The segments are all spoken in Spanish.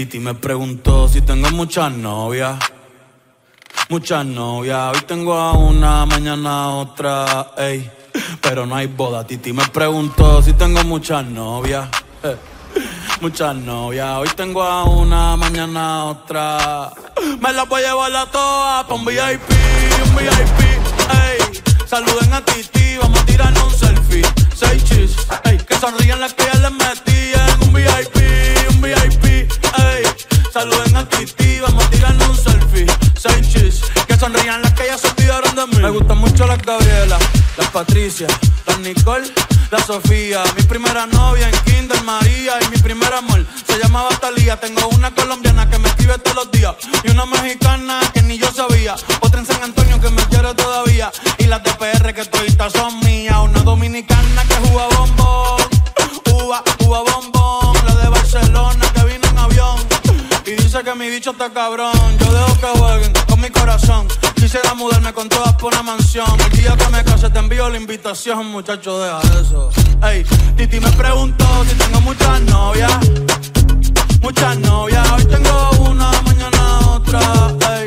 Titi me preguntó si tengo muchas novias. Muchas novias, hoy tengo a una, mañana otra, ey. Pero no hay boda. Titi me preguntó si tengo muchas novias. Muchas novias, hoy tengo a una, mañana otra. Me las voy a llevar a todas pa' un VIP, un VIP, ey. Saluden a Titi, vamos a tirarnos un selfie. Seis chis, ey. Que sonrían las que ya les un VIP, un VIP, ey. Saluden a Titi, vamos a tirarnos un selfie. Seis que sonrían las que ya se olvidaron de mí. Me gustan mucho las Gabriela, las Patricia, las Nicole, la Sofía. Mi primera novia en Kinder María y mi primer amor se llamaba Talía. Tengo una colombiana que me escribe todos los días y una mexicana que ni yo sabía. Otra en San Antonio que me quiere todavía y las de PR que toditas son está cabrón. Yo dejo que jueguen con mi corazón. Quisiera mudarme con todas por una mansión. El día que me case te envío la invitación, muchacho, deja eso. Ey, Titi me preguntó si tengo muchas novias. Muchas novias, hoy tengo una, mañana otra. Ey,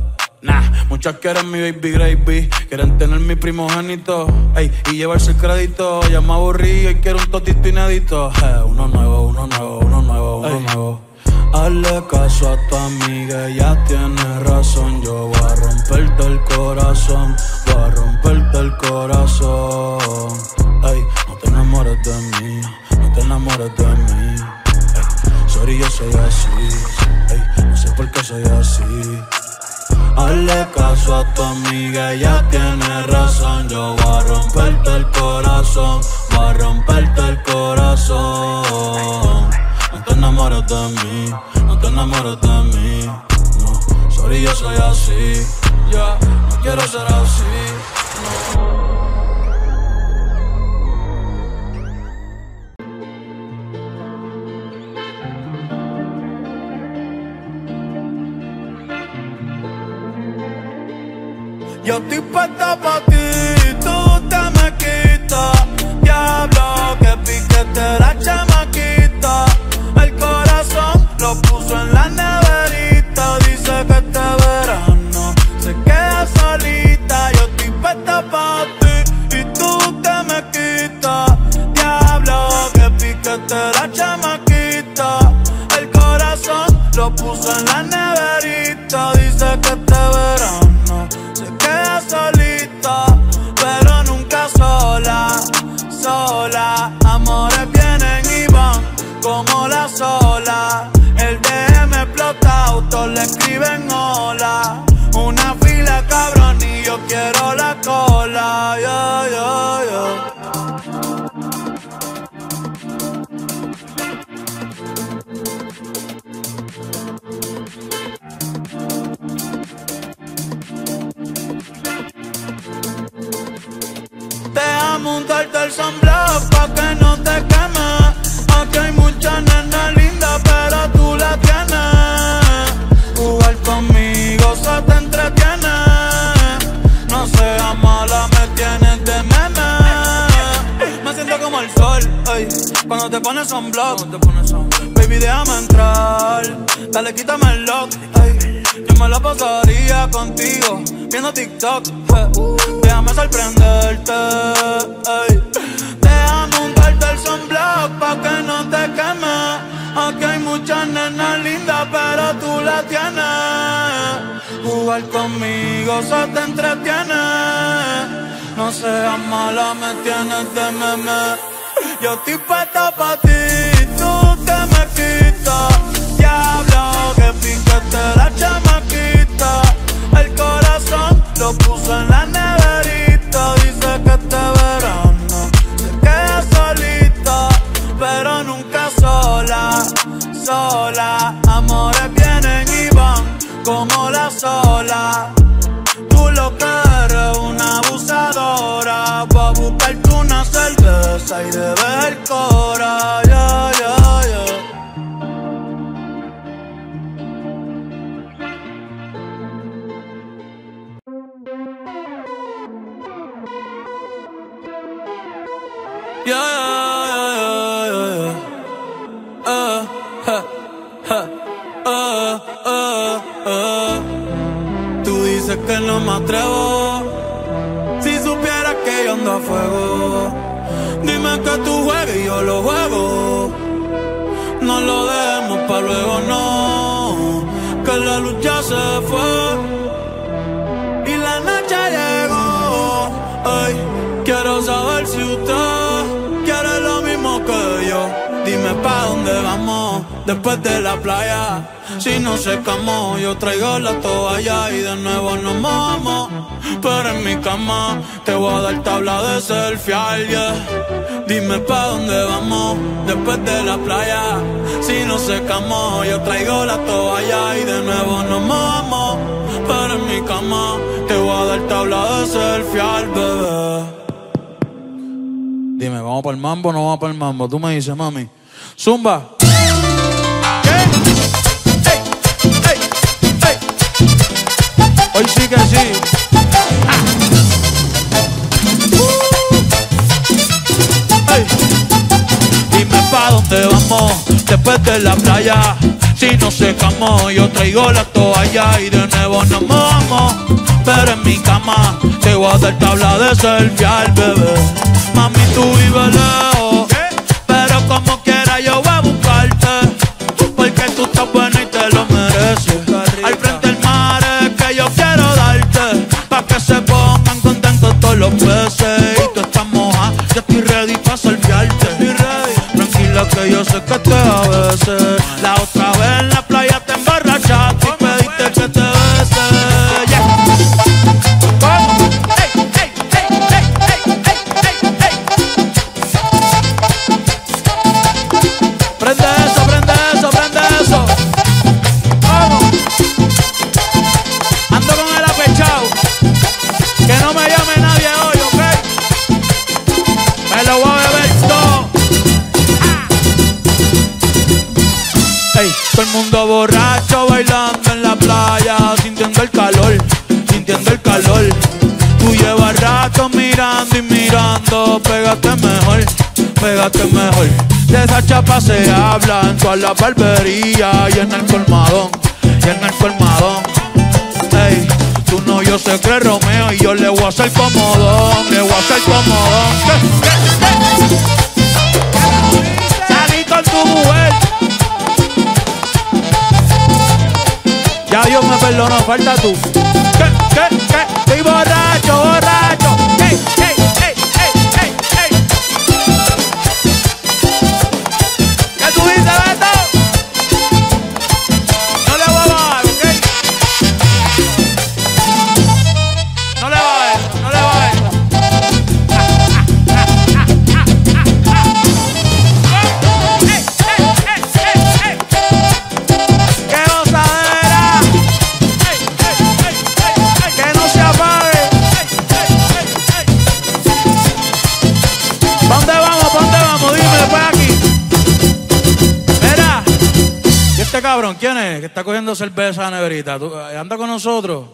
Nah, muchas quieren mi baby gravy, quieren tener mi primogénito, ey, y llevarse el crédito. Ya me aburrí y quiero un totito inédito. Eh, uno nuevo, uno nuevo, uno nuevo, uno nuevo. Hazle caso a tu amiga, ella tiene razón. Yo voy a romperte el corazón, voy a romperte el corazón. Ey, no te enamores de mí, no te enamores de mí. Ey, sorry, yo soy así, ey, no sé por qué soy así. Hazle caso a tu amiga, ella tiene razón. Yo voy a romperte el corazón, voy a romperte el corazón. No te enamores de mí, no te enamores de mí. No, sorry, yo soy así. Ya, no quiero ser así. Puesta pa' ti, tú te me quitas. Diablo, que piquete la chamaquita. el sunblock pa' que no te quemes. Aquí hay muchas nenas lindas, pero tú la tienes. Jugar conmigo se te entretiene. No seas mala, me tienes de meme. Me siento como el sol, ey, cuando te pones sunblock. Baby, déjame entrar, dale, quítame el lock, ey. Yo me la pasaría contigo, viendo TikTok, eh. déjame sorprenderte. Ey. Sunblock pa' que no te queme. Aquí hay muchas nenas lindas, pero tú la tienes. Jugar conmigo se te entretiene. No seas mala, me tienes de meme. Yo estoy puesta pa' ti, como la sola. Tú lo que eres una abusadora. Voy a buscarte una cerveza y de ver cora. Que tú juegas y yo lo juego. No lo dejemos para luego, no. Que la luz ya se fue y la noche llegó. Ay, quiero saber si usted quiere lo mismo que yo. Dime pa' dónde vamos después de la playa. Si no secamos, yo traigo la toalla y de nuevo nos mojamos. Pero en mi cama te voy a dar tabla de selfie, yeah. Dime pa' dónde vamos después de la playa. Si no secamos, yo traigo la toalla y de nuevo nos mojamos. Pero en mi cama te voy a dar tabla de selfie, bebé. Dime, ¿vamos para el mambo o no vamos para el mambo? Tú me dices, mami. Zumba. Que sí. Ey. Dime pa' dónde vamos después de la playa. Si nos secamos, yo traigo la toalla y de nuevo nos mojamos. Pero en mi cama te voy a dar tabla de selfie al bebé. Mami, tú vives lejos, que yo sé que te a veces. La otra vez mundo borracho bailando en la playa, sintiendo el calor, sintiendo el calor. Tú llevas rato mirando y mirando, pégate mejor, pégate mejor. De esa chapa se habla en toda la barbería y en el colmadón, y en el colmadón. Ey, tú no, yo sé que Romeo y yo le voy a hacer comodón, le voy a hacer comodón. Me perdonó, falta tú. ¿Qué, qué, qué? Estoy borracho, borracho. este cabrón, ¿quién es? Que está cogiendo cerveza a neverita. Eh, anda con nosotros.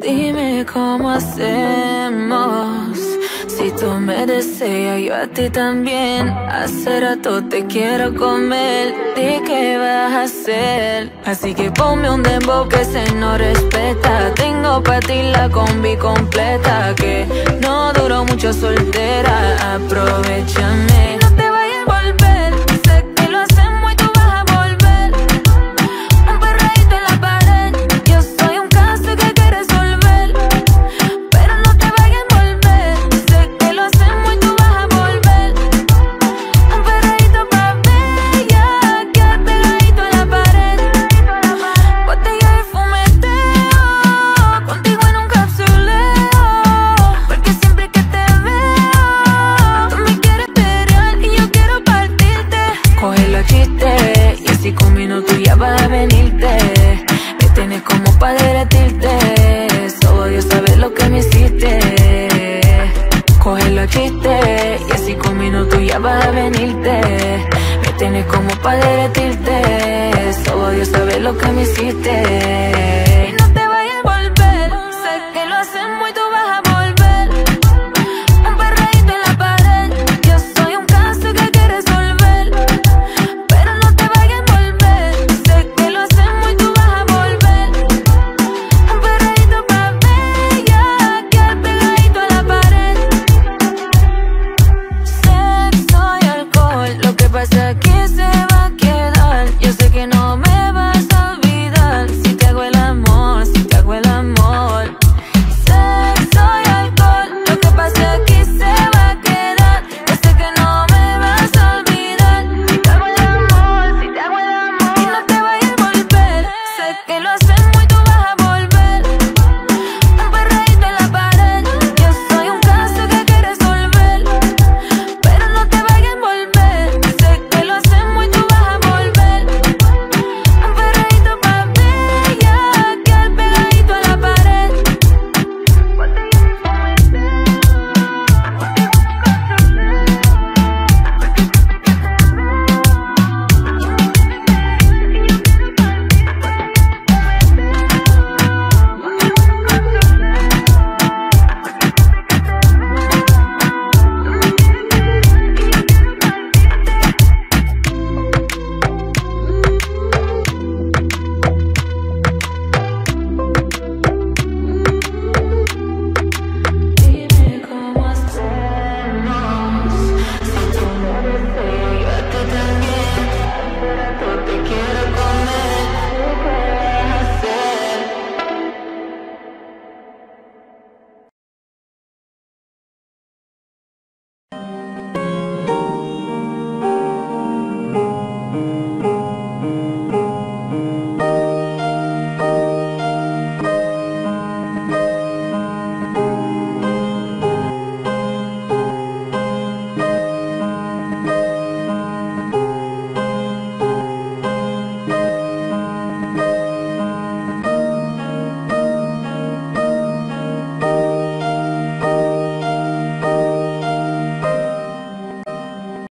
Dime cómo hacemos me deseas, yo a ti también. Hace rato te quiero comer. ¿De qué vas a hacer? Así que ponme un dembow que se no respeta. Tengo para ti la combi completa. Que no duró mucho soltera. Aprovechame. No te vayas a volver. para derretirte. Solo Dios sabe lo que me hiciste.